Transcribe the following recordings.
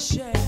shame.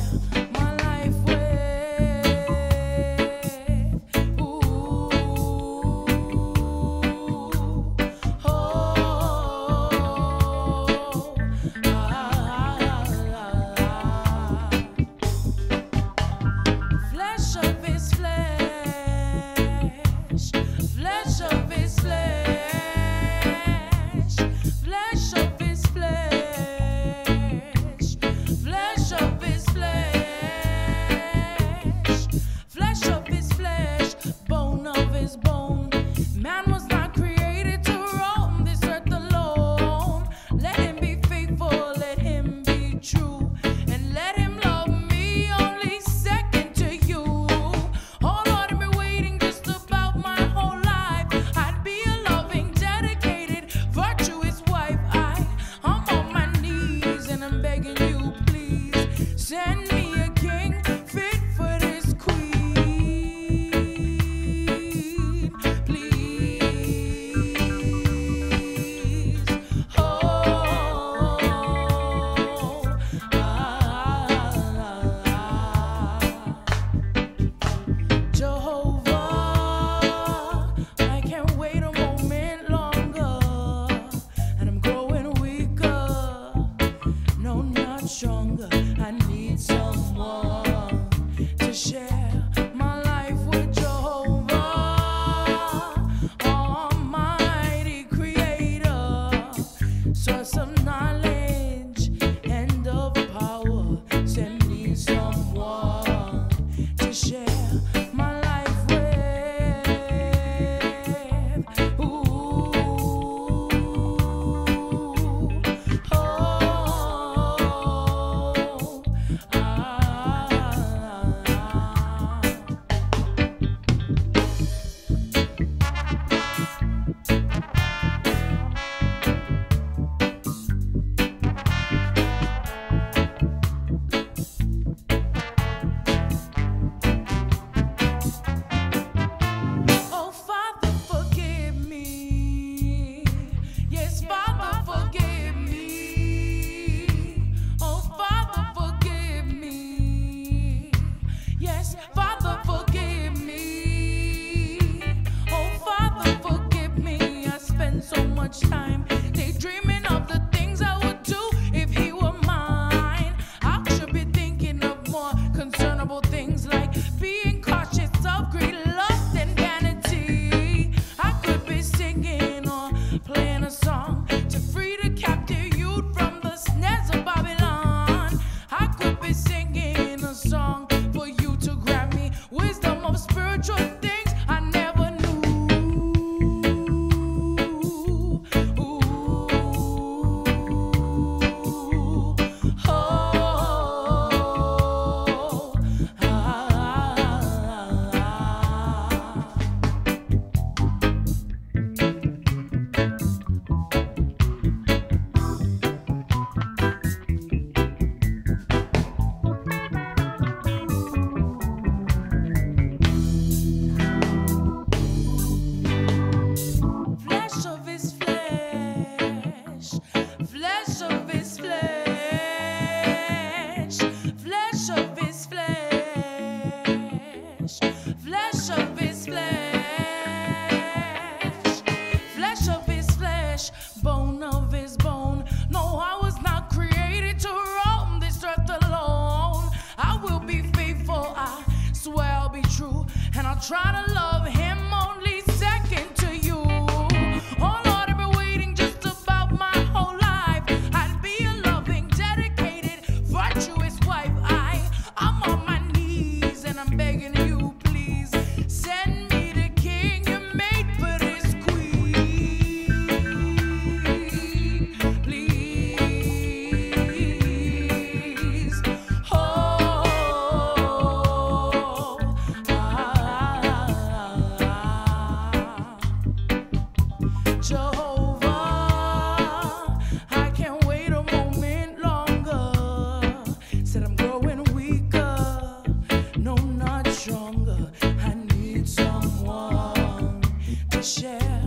things like being cautious of greed.